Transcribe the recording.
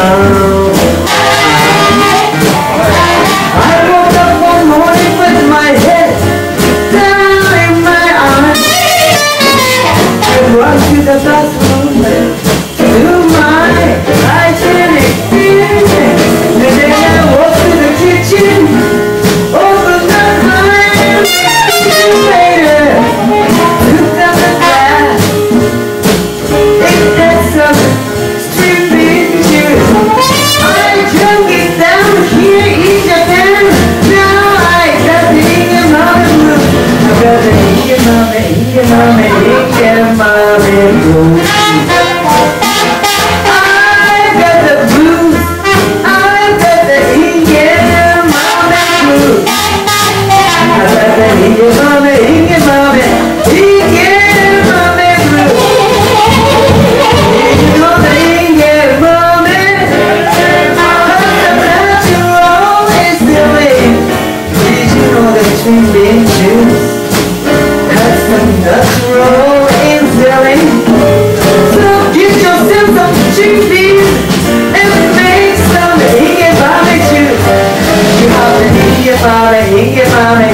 coração Make him, make him, make him, make him, Thank you, Mommy.